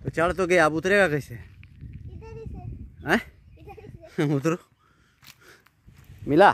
तो चढ़ तो गया अब उतरेगा कैसे? इधर ही से। हैं? इधर ही से। उतरो मिला?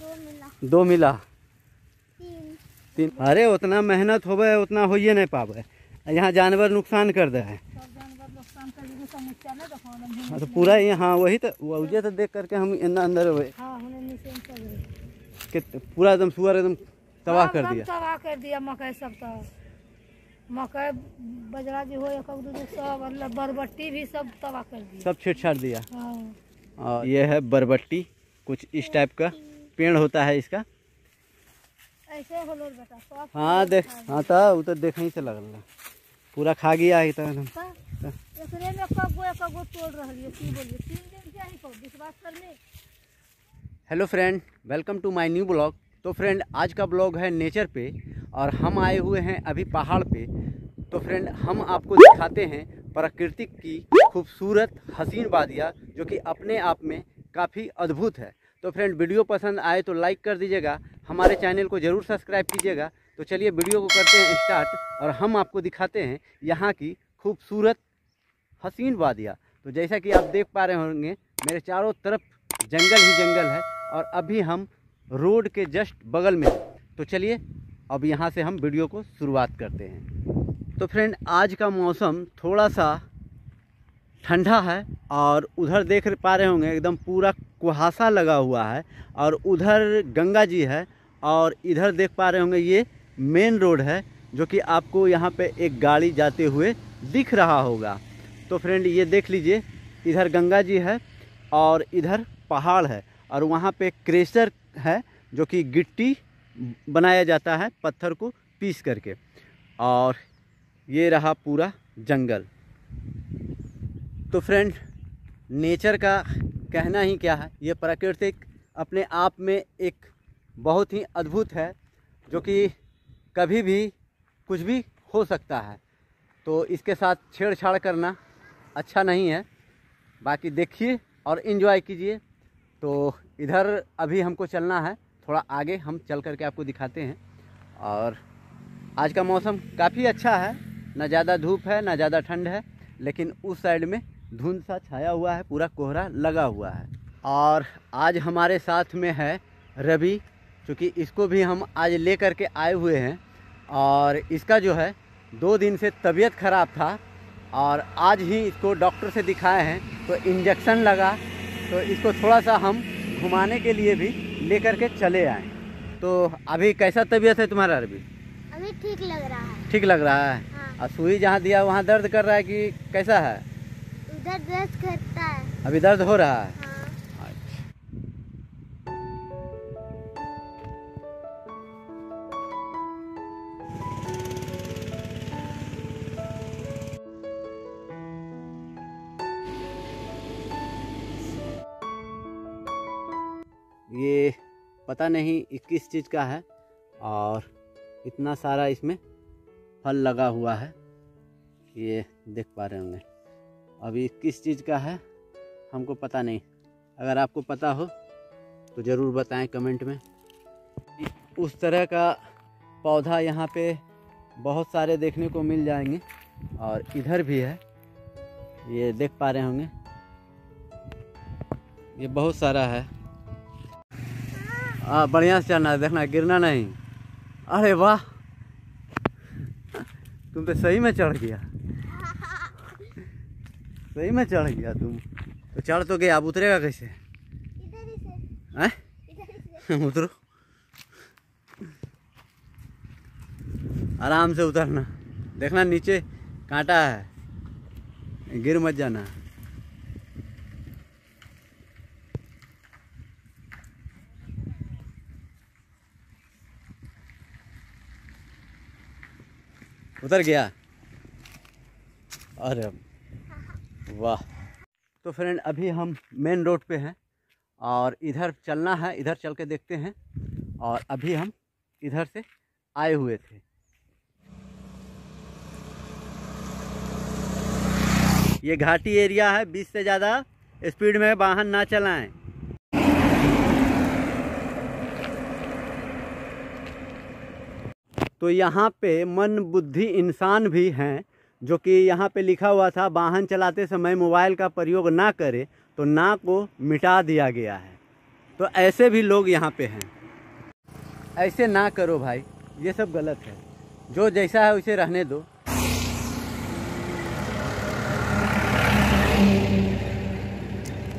दो मिला। दो मिला? तीन। तीन। अरे उतना मेहनत होवे उतना होइए नहीं पावे यहाँ जानवर नुकसान कर दे है। सब जानवर नुकसान कर दी समस्या ना देखो हम हाँ, तो पूरा यहाँ वही तो वही तो देख करके हम इतना अंदर हुए। हाँ पूरा एकदम सुअर एकदम तबाह कर दिया। तबाह कर दिया मकई सब तो। मकई बजरा जो हो एक दो सब मतलब बरबट्टी भी सब तबाह कर दिया। सब छेड़छाड़ दिया। हाँ। और ये है बरबट्टी कुछ इस टाइप का पेड़ होता है इसका। ऐसे बेटा हाँ देख हाँ तो वो तो देख ही से लगल पूरा खा गया है तो एकरे में कब गो तोड़ रहलिए की बोलिए तीन दिन क्या ही को विश्वास कर ले hello friend welcome to my new blog तो फ्रेंड आज का ब्लॉग है नेचर पे। और हम आए हुए हैं अभी पहाड़ पे। तो फ्रेंड हम आपको दिखाते हैं प्रकृति की खूबसूरत हसीन वादियाँ, जो कि अपने आप में काफ़ी अद्भुत है। तो फ्रेंड वीडियो पसंद आए तो लाइक कर दीजिएगा, हमारे चैनल को ज़रूर सब्सक्राइब कीजिएगा। तो चलिए वीडियो को करते हैं स्टार्ट और हम आपको दिखाते हैं यहाँ की खूबसूरत हसीन वादियाँ। तो जैसा कि आप देख पा रहे होंगे, मेरे चारों तरफ़ जंगल ही जंगल है, और अभी हम रोड के जस्ट बगल में तो चलिए अब यहाँ से हम वीडियो को शुरुआत करते हैं। तो फ्रेंड आज का मौसम थोड़ा सा ठंडा है और उधर देख पा रहे होंगे, एकदम पूरा कुहासा लगा हुआ है और उधर गंगा जी है और इधर देख पा रहे होंगे, ये मेन रोड है जो कि आपको यहाँ पे एक गाड़ी जाते हुए दिख रहा होगा। तो फ्रेंड ये देख लीजिए, इधर गंगा जी है और इधर पहाड़ है और वहाँ पे क्रेशर है जो कि गिट्टी बनाया जाता है पत्थर को पीस करके। और ये रहा पूरा जंगल। तो फ्रेंड नेचर का कहना ही क्या है? ये प्राकृतिक अपने आप में एक बहुत ही अद्भुत है, जो कि कभी भी कुछ भी हो सकता है। तो इसके साथ छेड़छाड़ करना अच्छा नहीं है। बाकी देखिए और इन्जॉय कीजिए। तो इधर अभी हमको चलना है। थोड़ा आगे हम चल करके आपको दिखाते हैं। और आज का मौसम काफ़ी अच्छा है। ना ज़्यादा धूप है, ना ज़्यादा ठंड है, लेकिन उस साइड में धुंध सा छाया हुआ है, पूरा कोहरा लगा हुआ है। और आज हमारे साथ में है रवि, क्योंकि इसको भी हम आज ले करके आए हुए हैं। और इसका जो है, दो दिन से तबीयत ख़राब था। और आज ही इसको डॉक्टर से दिखाए हैं तो इंजेक्शन लगा। तो इसको थोड़ा सा हम घुमाने के लिए भी ले करके चले आए। तो अभी कैसा तबीयत है तुम्हारा अरबी? अभी ठीक लग रहा है। ठीक लग रहा है? हाँ। और सुई जहाँ दिया वहाँ दर्द कर रहा है कि कैसा है? उधर दर्द करता है। अभी दर्द हो रहा हाँ? ये पता नहीं ये किस चीज़ का है और इतना सारा इसमें फल लगा हुआ है। ये देख पा रहे होंगे। अभी किस चीज़ का है, हमको पता नहीं। अगर आपको पता हो तो ज़रूर बताएँ कमेंट में। उस तरह का पौधा यहाँ पे बहुत सारे देखने को मिल जाएँगे और इधर भी है। ये देख पा रहे होंगे। ये बहुत सारा है। हाँ बढ़िया से चलना है, देखना गिरना नहीं। अरे वाह। तुम तो सही में चढ़ गया। सही में चढ़ गया तुम। तो चढ़ तो गया अब उतरेगा कैसे? हैं? उतरो। आराम से उतरना। देखना नीचे कांटा है। गिर मत जाना। उतर गया। अरे वाह। तो फ्रेंड अभी हम मेन रोड पे हैं और इधर चलना है, इधर चल के देखते हैं। और अभी हम इधर से आए हुए थे। ये घाटी एरिया है, बीस से ज़्यादा स्पीड में वाहन ना चलाएँ। तो यहाँ पे मन बुद्धि इंसान भी हैं, जो कि यहाँ पे लिखा हुआ था, वाहन चलाते समय मोबाइल का प्रयोग ना करें तो ना को मिटा दिया गया है। तो ऐसे भी लोग यहाँ पे हैं। ऐसे ना करो भाई, ये सब गलत है। जो जैसा है उसे रहने दो।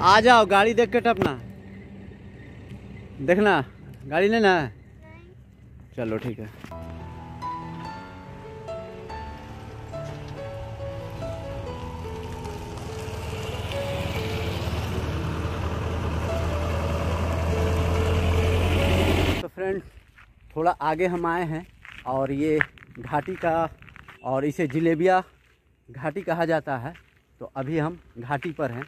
आ जाओ, गाड़ी देख के टपना। देखना, गाड़ी लेना चलो, ठीक है। फ्रेंड थोड़ा आगे हम आए हैं और ये घाटी का और इसे जिलेबिया घाटी कहा जाता है। तो अभी हम घाटी पर हैं।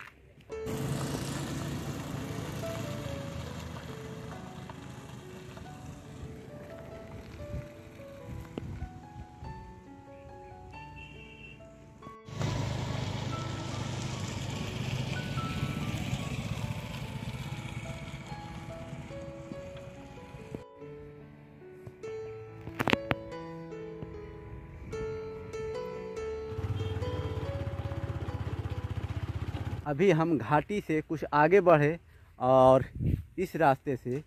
अभी हम घाटी से कुछ आगे बढ़े और इस रास्ते से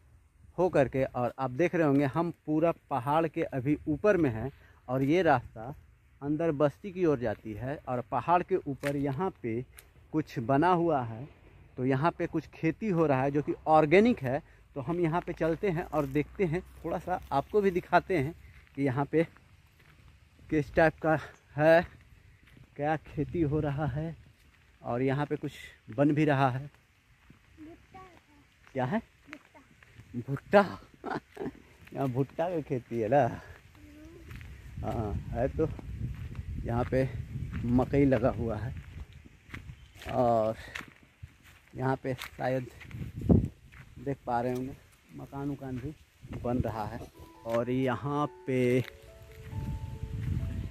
हो करके और आप देख रहे होंगे, हम पूरा पहाड़ के अभी ऊपर में हैं और ये रास्ता अंदर बस्ती की ओर जाती है और पहाड़ के ऊपर यहाँ पे कुछ बना हुआ है। तो यहाँ पे कुछ खेती हो रहा है जो कि ऑर्गेनिक है। तो हम यहाँ पे चलते हैं और देखते हैं थोड़ा सा आपको भी दिखाते हैं कि यहाँ पे किस टाइप का है, क्या खेती हो रहा है। और यहाँ पे कुछ बन भी रहा है। क्या है? भुट्टा। यहाँ भुट्टा की खेती है ना? हाँ है तो यहाँ पे मकई लगा हुआ है। और यहाँ पे शायद देख पा रहे होंगे, मकान उकान भी बन रहा है। और यहाँ पे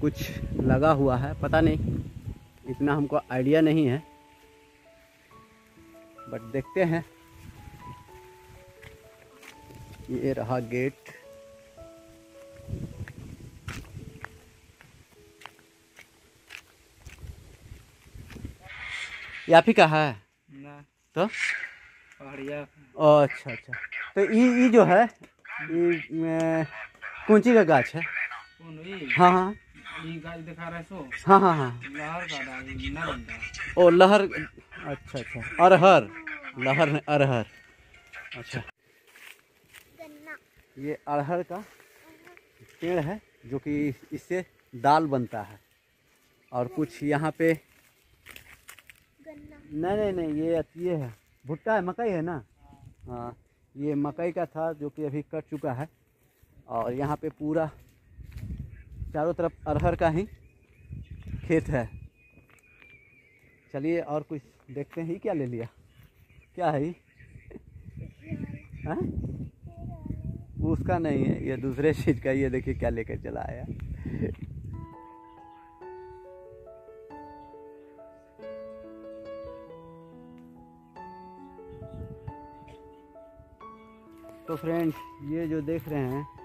कुछ लगा हुआ है, पता नहीं। इतना हमको आइडिया नहीं है। बट देखते हैं। ये रहा गेट। या फिर ही? का है ना तो अच्छा अच्छा। तो ये ये जो है ये कौची का गाछ है। हाँ हाँ। हाँ हाँ हाँ लहर का डाल ई ना बनता है। ओ लहर अच्छा अच्छा। अरहर। लहर नहीं अरहर। अच्छा। ये अरहर का पेड़ है जो कि इससे दाल बनता है। और कुछ यहाँ पे नहीं नहीं नहीं ये ये है। भुट्टा है मकई है ना? हाँ ये मकई का था जो कि अभी कट चुका है। और यहाँ पे पूरा चारों तरफ़ अरहर का ही खेत है। चलिए और कुछ देखते हैं, क्या ले लिया? क्या है ये? उसका नहीं है, ये दूसरे चीज़ का, ये देखिए क्या लेकर चला आया। तो फ्रेंड्स, ये जो देख रहे हैं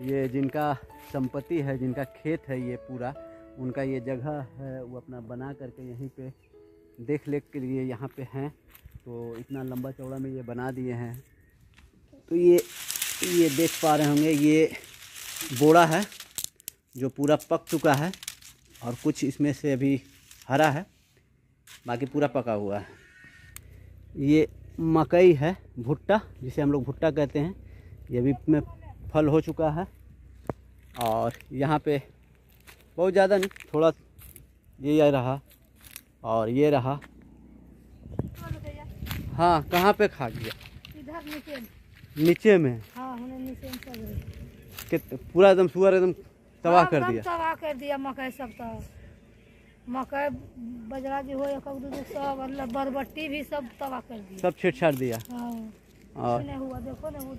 ये जिनका संपत्ति है, जिनका खेत है ये पूरा, उनका ये जगह है, वो अपना बना करके यहीं पे देख लेख के लिए यहाँ पे हैं। तो इतना लंबा चौड़ा में ये बना दिए हैं। तो ये ये देख पा रहे होंगे, ये बोड़ा है, जो पूरा पक चुका है और कुछ इसमें से अभी हरा है, बाकी पूरा पका हुआ है। ये मकई है, भुट्टा, जिसे हम लोग भुट्टा कहते हैं, ये भी में फल हो चुका है। और यहाँ पे बहुत ज़्यादा नहीं थोड़ा ये रहा और ये रहा। हाँ कहाँ पे खा गया? इधर नीचे। नीचे में? हाँ नीचे में पूरा एकदम सुअर एकदम तबाह हाँ, कर दिया। तबाह कर दिया मकई सब तो। मकई बजरा जो हो सब मतलब बरबट्टी भी सब तबाह कर दिया। सब छेड़छाड़ दिया। हाँ और नहीं हुआ देखो ना वो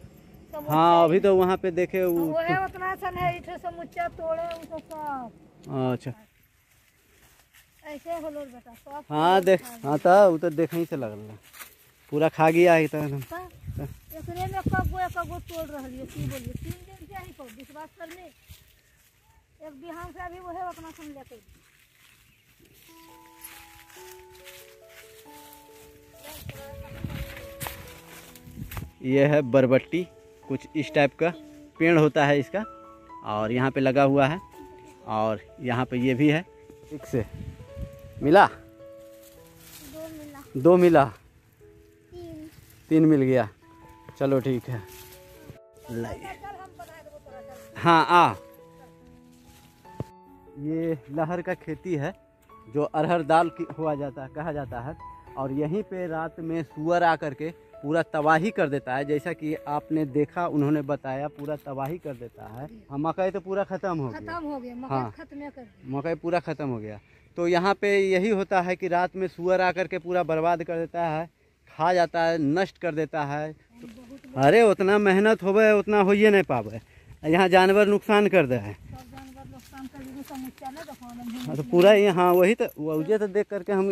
हाँ अभी तो वहाँ पे देखे वो तो है तो- उतना सन है समुच्चा तोड़े अच्छा। ऐसे होलो बेटा तो हाँ देख हाँ ता वो तो देख ही से लगल पूरा खा गया है तो एकरे हाँ, में कब वो कब वो तोड़ रहा है ये की बोलिए तीन दिन से ही पर विश्वास कर ले एक बिहान से अभी वो वह अपना सुन लेते यह है बरबट्टी। कुछ इस टाइप का पेड़ होता है इसका, और यहाँ पे लगा हुआ है, और यहाँ पे ये भी है। एक से मिला? दो मिला। दो मिला तीन तीन मिल गया। चलो ठीक है। लाइए। हाँ आ। ये लहर का खेती है, जो अरहर दाल की हुआ जाता कहा जाता है, और यहीं पे रात में सुअर आकर के पूरा तबाही कर देता है। जैसा कि आपने देखा उन्होंने बताया पूरा तबाही कर देता है। हाँ मकई तो पूरा ख़त्म हो गया। खत्म हो गया हाँ। मकई खत्म कर। मकई पूरा ख़त्म हो गया। तो यहाँ पे यही होता है कि रात में सुअर आकर के पूरा बर्बाद कर देता है खा जाता है नष्ट कर देता है। तो, अरे उतना मेहनत होवे उतना हो होइए नहीं पावे यहाँ जानवर नुकसान कर दे है। हाँ, तो पूरा ये हाँ वही तो वही तो देख करके हम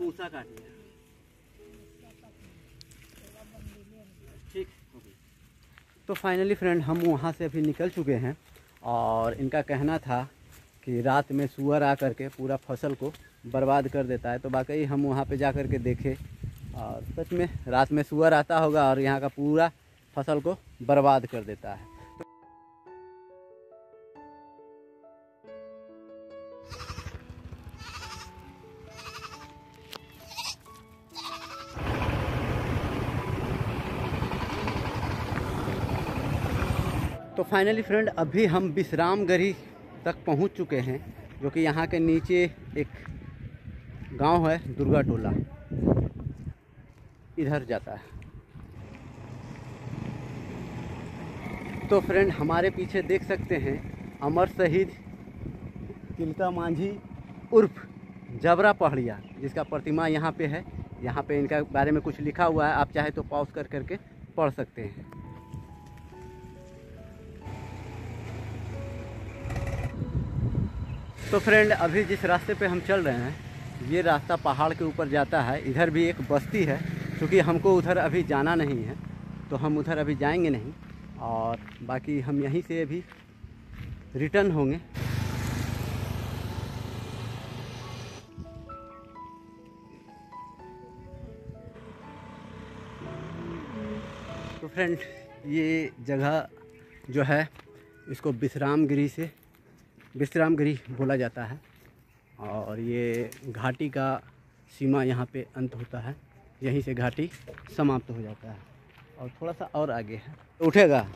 मूसा काट लिया ठीक तो फाइनली फ्रेंड हम वहाँ से अभी निकल चुके हैं और इनका कहना था कि रात में सुअर आ करके पूरा फ़सल को बर्बाद कर देता है। तो वाकई हम वहाँ पे जा कर के देखे और सच में रात में सुअर आता होगा और यहाँ का पूरा फ़सल को बर्बाद कर देता है। तो फाइनली फ्रेंड अभी हम विश्राम गढ़ी तक पहुँच चुके हैं, जो कि यहाँ के नीचे एक गाँव है, दुर्गा टोला। इधर जाता है। तो फ्रेंड हमारे पीछे देख सकते हैं, अमर शहीद तिलका मांझी उर्फ़ जबरा पहाड़िया, जिसका प्रतिमा यहाँ पे है। यहाँ पे इनका बारे में कुछ लिखा हुआ है, आप चाहे तो पॉज कर करके पढ़ सकते हैं। तो फ्रेंड अभी जिस रास्ते पे हम चल रहे हैं, ये रास्ता पहाड़ के ऊपर जाता है। इधर भी एक बस्ती है, क्योंकि हमको उधर अभी जाना नहीं है तो हम उधर अभी जाएँगे नहीं। और बाकी हम यहीं से अभी रिटर्न होंगे। तो फ्रेंड ये जगह जो है, इसको विश्राम गिरी से विश्राम गिरी बोला जाता है और ये घाटी का सीमा यहाँ पे अंत होता है। यहीं से घाटी समाप्त हो जाता है। और थोड़ा सा और आगे है। तो उठेगा।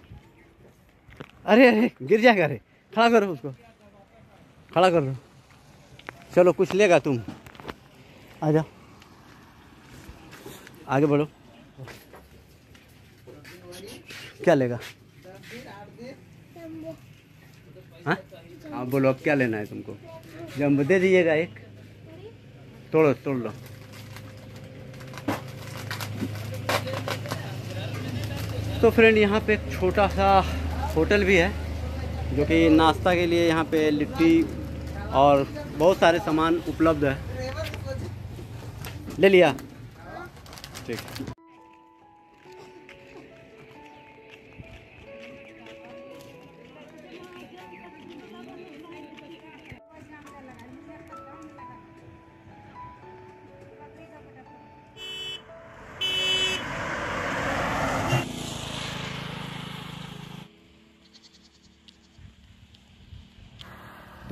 अरे अरे, गिर जाएगा अरे खड़ा करो उसको। खड़ा कर लो। चलो, कुछ लेगा तुम। आ जाओ। आगे बढ़ो। क्या लेगा? हाँ बोलो, अब क्या लेना है तुमको? जब दे दीजिएगा एक। तोड़ो, तोड़ लो। तो फ्रेंड यहाँ पे एक छोटा सा होटल भी है, जो कि नाश्ता के लिए यहाँ पे लिट्टी और बहुत सारे सामान उपलब्ध है। ले लिया। ठीक।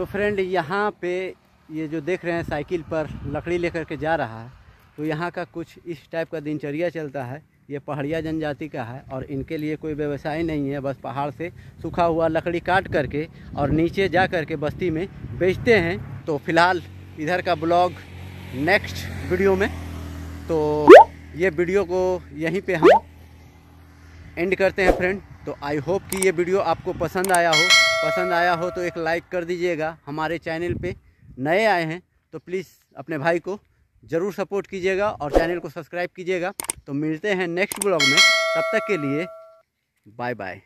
तो फ्रेंड यहाँ पे ये जो देख रहे हैं साइकिल पर लकड़ी लेकर के जा रहा है तो यहाँ का कुछ इस टाइप का दिनचर्या चलता है। ये पहाड़िया जनजाति का है और इनके लिए कोई व्यवसाय नहीं है, बस पहाड़ से सूखा हुआ लकड़ी काट करके और नीचे जा करके बस्ती में बेचते हैं। तो फ़िलहाल इधर का ब्लॉग नेक्स्ट वीडियो में। तो ये वीडियो को यहीं पे हम एंड करते हैं फ्रेंड तो आई होप कि ये वीडियो आपको पसंद आया हो। पसंद आया हो तो एक लाइक कर दीजिएगा हमारे चैनल पे। नए आए हैं तो प्लीज़ अपने भाई को ज़रूर सपोर्ट कीजिएगा और चैनल को सब्सक्राइब कीजिएगा। तो मिलते हैं नेक्स्ट ब्लॉग में, तब तक के लिए बाय बाय